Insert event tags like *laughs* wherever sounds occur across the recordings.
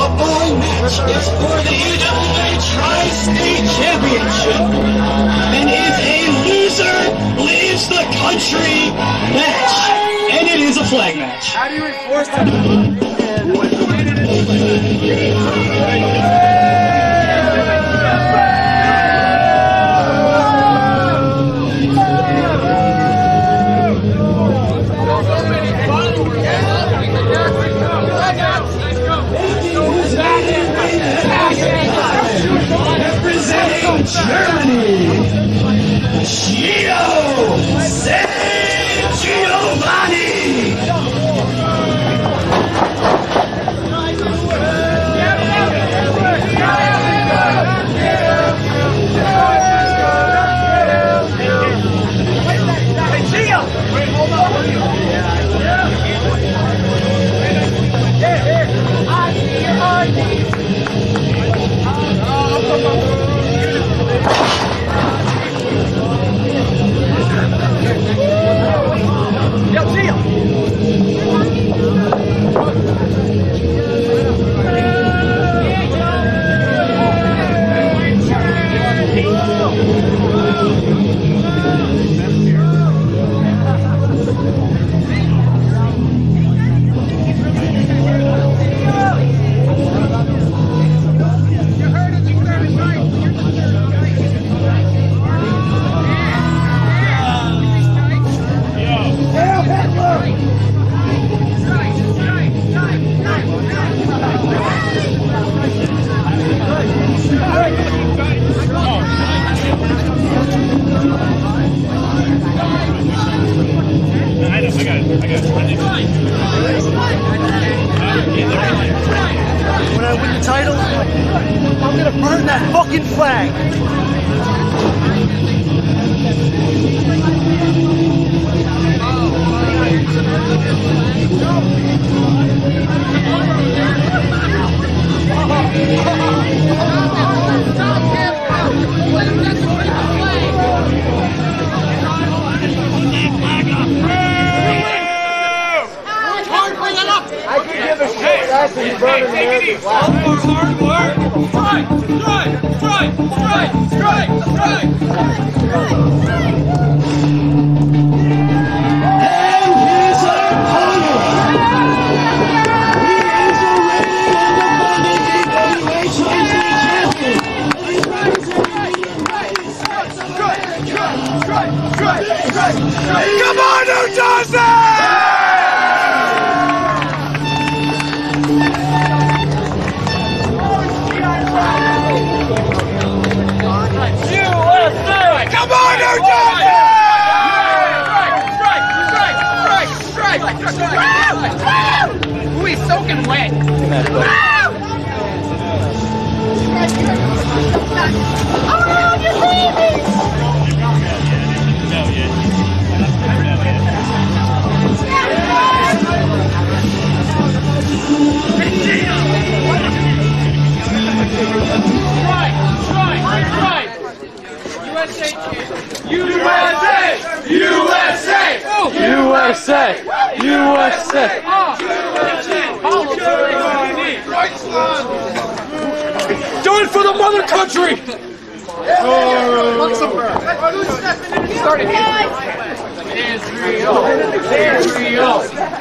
footballing match is for the UWA Tri-State Championship and if a loser leaves the country match. And it is a flag match. How do you enforce that? Representing burning American flag. Hard work. Strife, Strife, Strife, Strife, Strife, Strife. And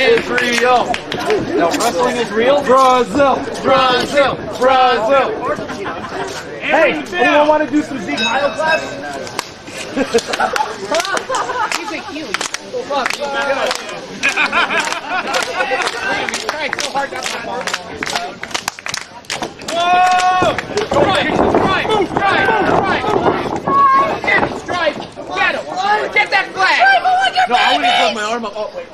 Israel! Israel! No, wrestling is real? Brazil! Brazil! Brazil! Hey, anyone want to do some Zeke Heil class? *laughs* He's a huge. Fuck, he's not He's trying so hard not to. Whoa! Strife! Strife! Strife! Strife! Get him! Strife! Get him! Get that flag! No, I want to hold my arm up. Oh, wait.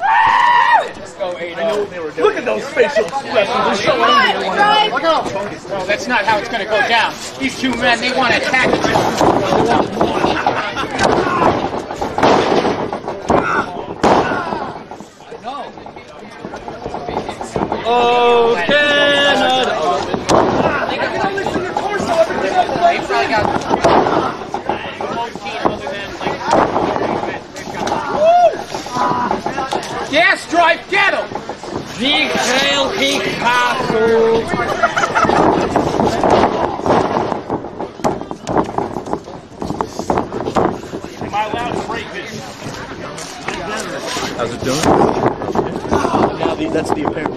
I know what they were doing. Look at those facial expressions. They're so angry. Look at them. No, that's not how it's going to go down. These two men, they want to attack each other. Vliegtuig gekapeld. Am I allowed to break this? How's it doing? Now that's the apparent.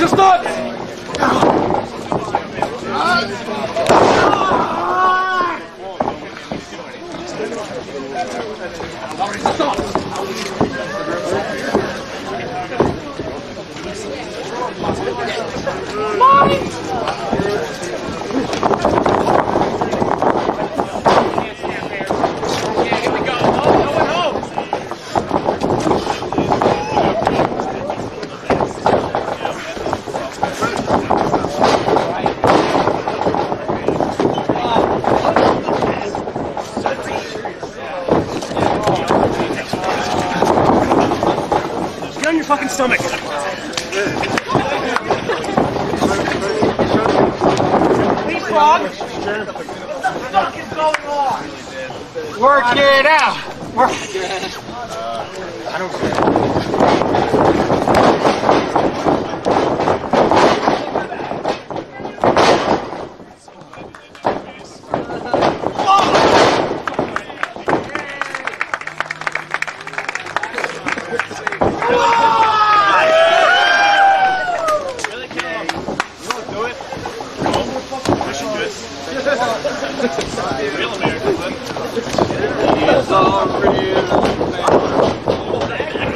Lottery to on your fucking stomach. Work it out. Work uh, it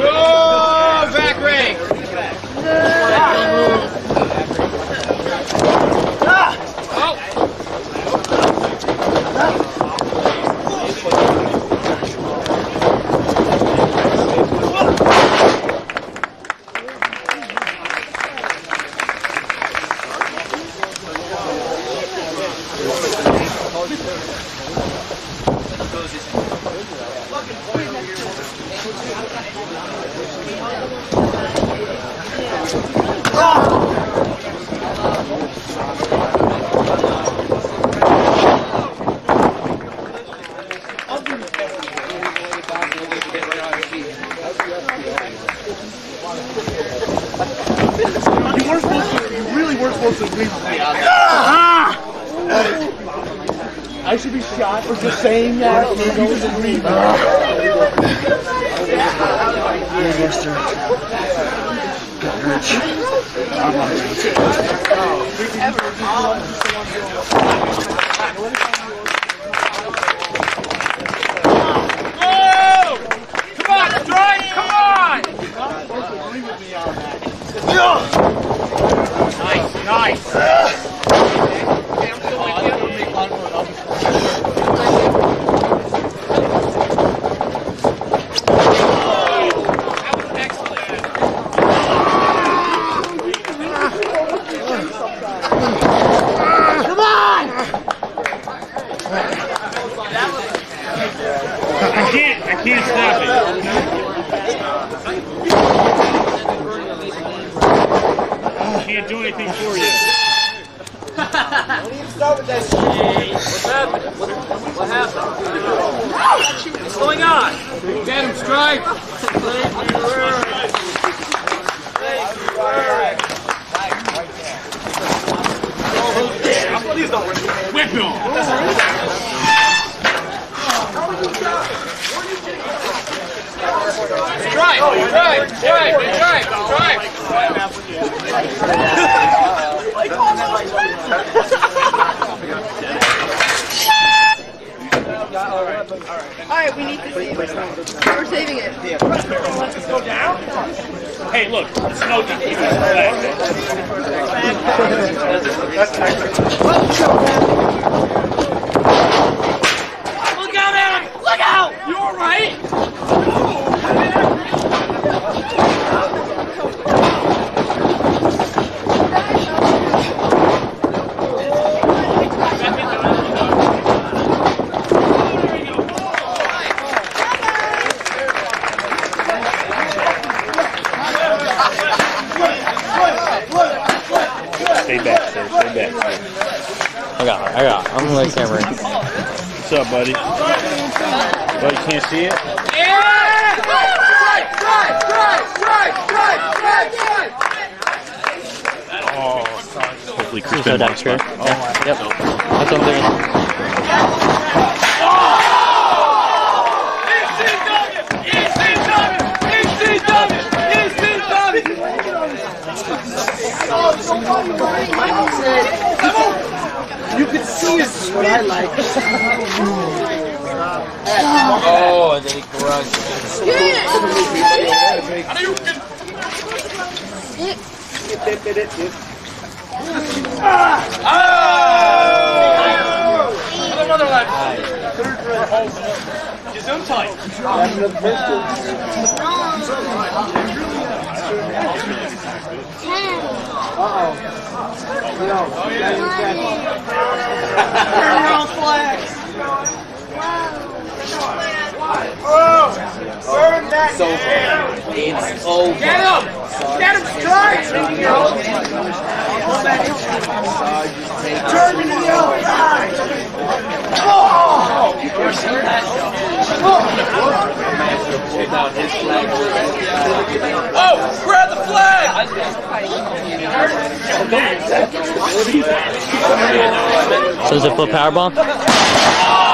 Oh, back ring. Oh. You weren't supposed to. You really weren't supposed to leave me. Ah! I should be shot for just saying that. You just agreed. Go! Come on, Strife! Come on! Nice, nice. Okay, I'm still with you. That was excellent. I can't, I can't stop it. Can't do anything for you. What's going on? Get him, Strife! Whip him! Strife! Strife! Strife! Strife! Strife! Alright, we need to save it. We're saving it. Hey, look, it's no defeat. Relax. Look out, Adam! Look out! You alright? Stay back, sir. Stay back. I got it. I got it. I'm gonna let camera in. What's up, buddy? Oh, you can't see it? Yeah! Strife! Strife! Strife! Strife! Strife! Strife! Strife! Hopefully There's Crispin no wants dice, right? one. Yeah. Yep. Oh, That's what I'm doing. You can see his what I like. *laughs* Oh, and then he grunts. Oh! Another left. Third red hole. Gesundheit. That's the. Uh-oh. No. Turn around. Oh, burn that so hair. it's over. Get him! Get him straight! Turn to the outside! Oh! Oh, Oh! Oh! grab the flag! So is it for powerbomb?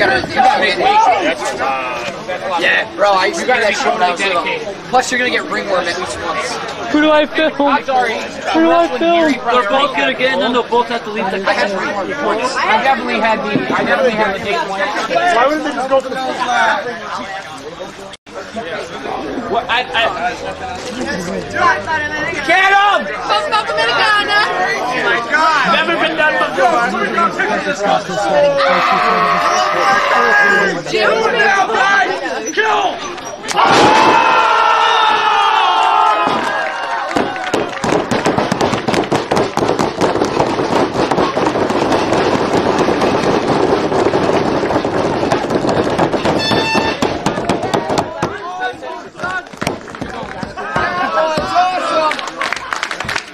wrestling? You gotta, you gotta make Yeah, bro, I used to do that shit when I was little. Plus, you're gonna get ringworm at least once. Who do I film? I'm sorry. Who do I film? They're both gonna get, and then they'll both have to leave the I had ringworm once. I definitely had the I definitely had the date one. Why wouldn't they just go for the full flag? What I, I, Get get him! my God! Never been done before. Jim? Kill!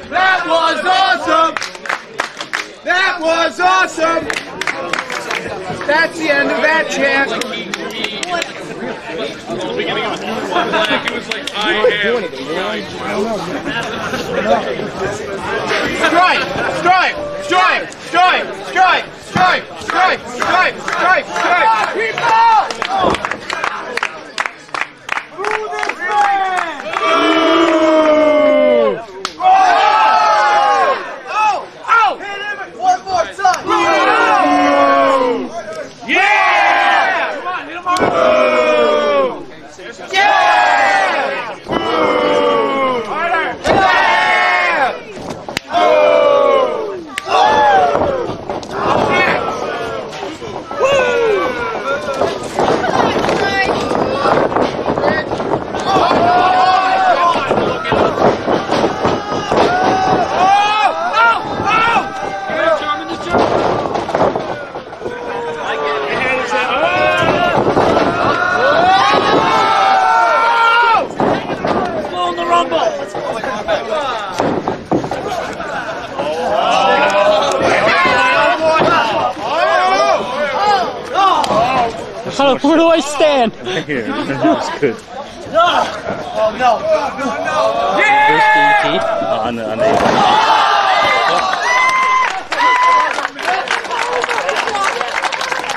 That was awesome! That was awesome! That's the end of that chant. Strife! Strife! Strife! Strife! Strife! Strife! Strife! Strife! Strife! Strife! People! Oh! Oh! One more time. Yeah! Come on, hit him hard. Yeah! Harder! Yeah! Woo! God, where do I stand? Here, that's good. Oh no. First DT. Uh, on the, on the,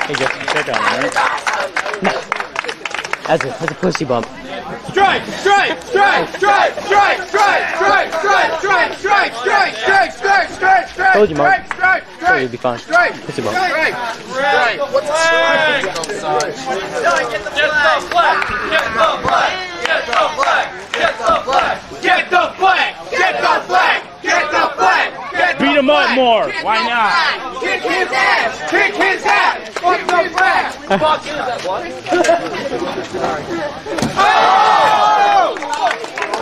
Hey, Jeff. check out, right? That's a, that's a pussy bump. Strife! Strife! Strife! Strife! Strife! Strife! Strife! Strife! Strife! Strife! Strife! Strife! Strife! Strife! Strife! Told you, Mark. Strife! Strife! Told you Strife! it'd be fine. Strife! Pussy bump. Strife! Strike! What's a strike? Get the flag! Get the flag! Get the flag! Get the flag! Get the flag! Get the flag! Get the flag! Get the flag! Get the Beat 'em up more. Get Why not? flag! Kick his ass! Kick his ass! Fuck the flag! Fuck his ass! What?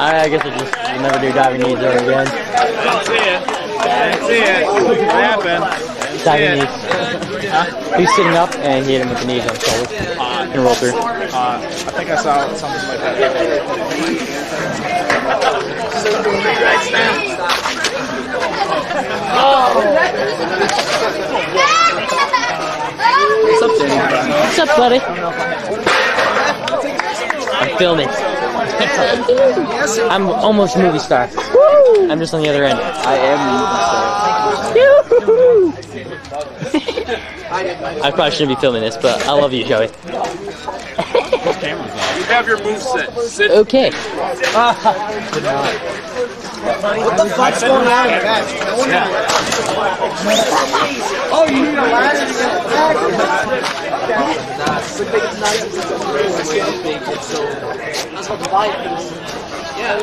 I, I guess I just will never do diving knees ever again. That's it. That's it. What happened? Diving knees. He's sitting up and he hit him with the knees on the shoulders. And roll through. Uh, I think I saw something like that. What's up, Danny? What's up, buddy? I'm filming. I'm almost a movie star. I'm just on the other end. I am movie star. I probably shouldn't be filming this, but I love you, Joey. You have your move set. Sit. Okay. What the fuck's going on with that? Oh, you need a ladder? Get that's big That's what the vibe is. Yeah.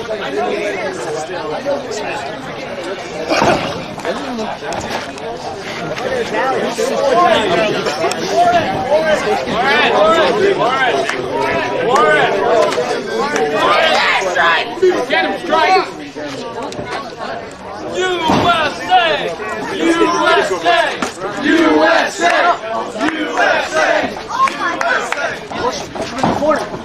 Warren! Warren! Warren! Warren! Warren! That's right! Get Yeah. USA! USA! USA! USA! USA! corner.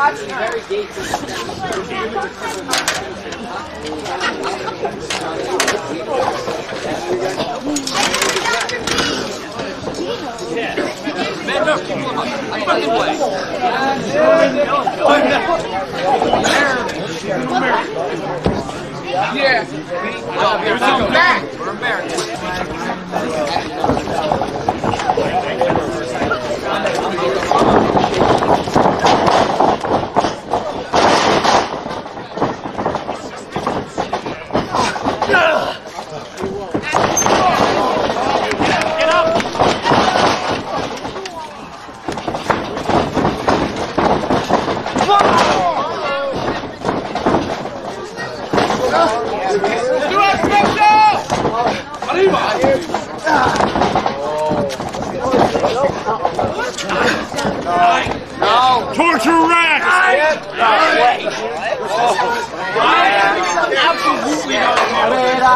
watch Man. I fucking play. Yeah. We're American. Ah!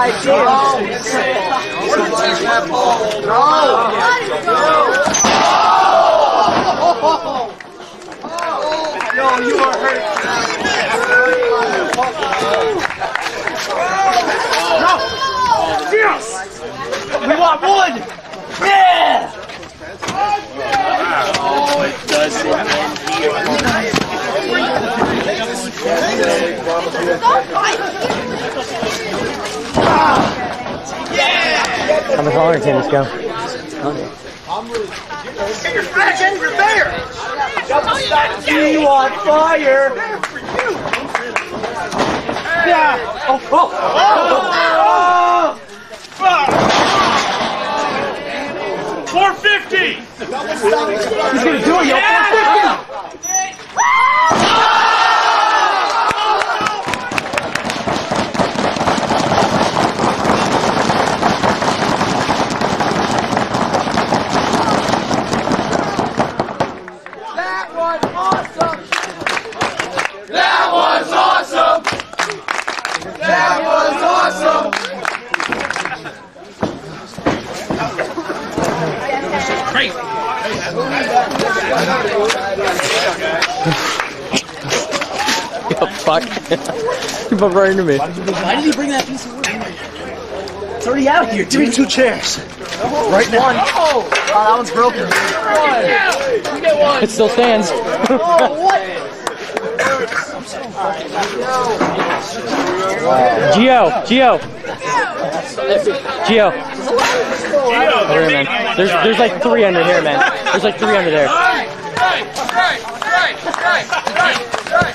idea. No. No. No, you are hurt. No. Yes. We want wood. Yeah. Oh, it doesn't end. How much longer can this go? We want fire! Yeah! Oh, oh, oh! oh! 450! He's gonna do it, yo! 450! You bumped right into me. Why did he bring that piece of wood? It's already out here. Give me two chairs. Right now. One. Oh, oh that one's broken. It still stands. Gio, Gio, Gio. Over here, man. There's there's like three under here, man. There's like three under there. Right, right, right, right, right, right.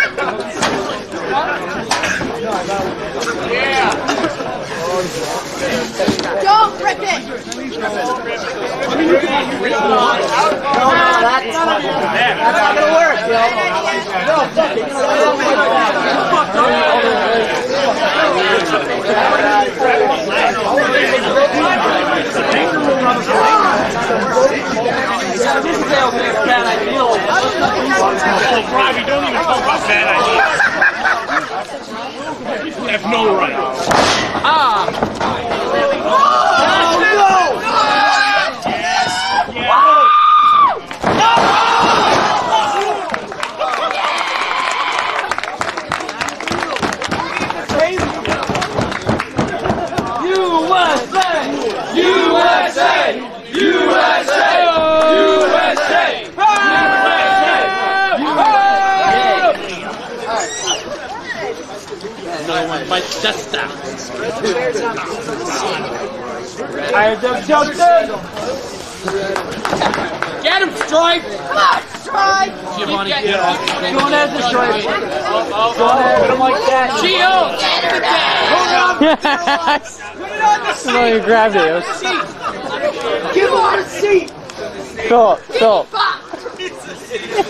Rick, ten. Go, Rick, ten. Go, Rick, ten. Don't rip it. Robbie, don't even talk about bad ideas. Have no right. Ah. Get him, Strife! Come on, Strife. Giovanni, get off. Going as the stripe. Oh, Put him like that. Gio! no, you grabbed it. it was, Give him a seat. Philip, Philip.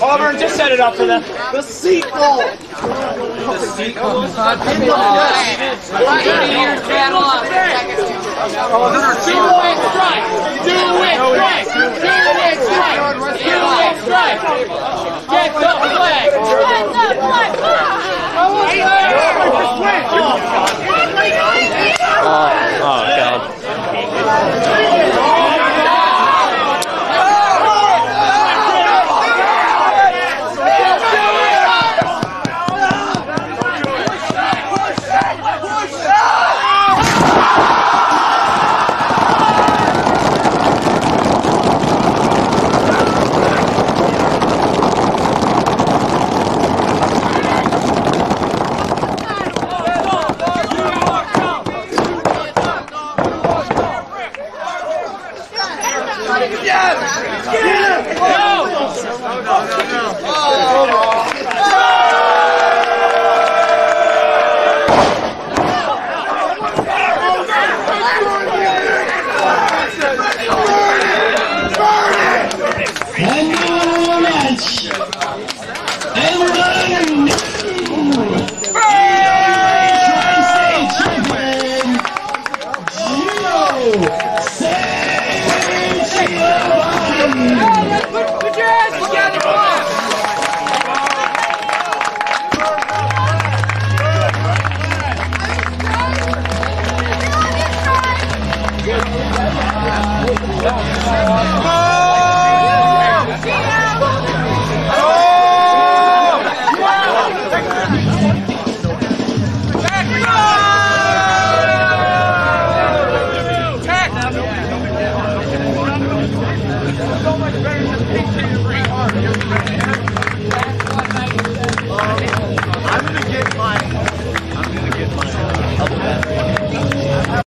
Auburn, just set it up for them. The sequel. The sequel. Oh, Thirty oh. years bad luck. Two-way strike. Two-way strike. Two-way strike. Two-way strike. Get the flag. Get the flag. Oh, God.